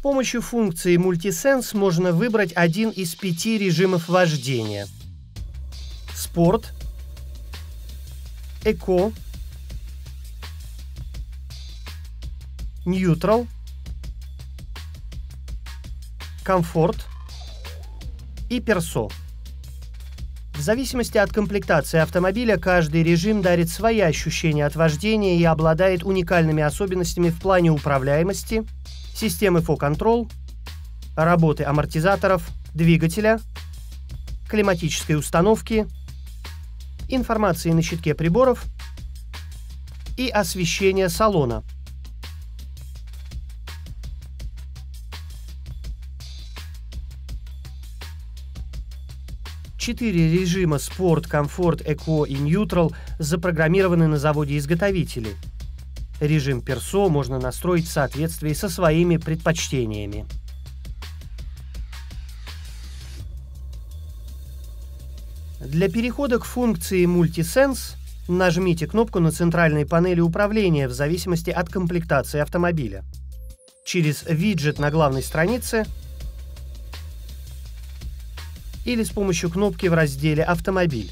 помощью функции Multisense можно выбрать один из пяти режимов вождения. Спорт, Эко, Neutral, Комфорт и Персо. В зависимости от комплектации автомобиля каждый режим дарит свои ощущения от вождения и обладает уникальными особенностями в плане управляемости, системы FO-Control, работы амортизаторов, двигателя, климатической установки, информации на щитке приборов и освещения салона – Четыре режима спорт, комфорт, эко и neutral запрограммированы на заводе изготовители. Режим персо можно настроить в соответствии со своими предпочтениями. Для перехода к функции Multisense нажмите кнопку на центральной панели управления в зависимости от комплектации автомобиля. Через виджет на главной странице или с помощью кнопки в разделе «Автомобиль».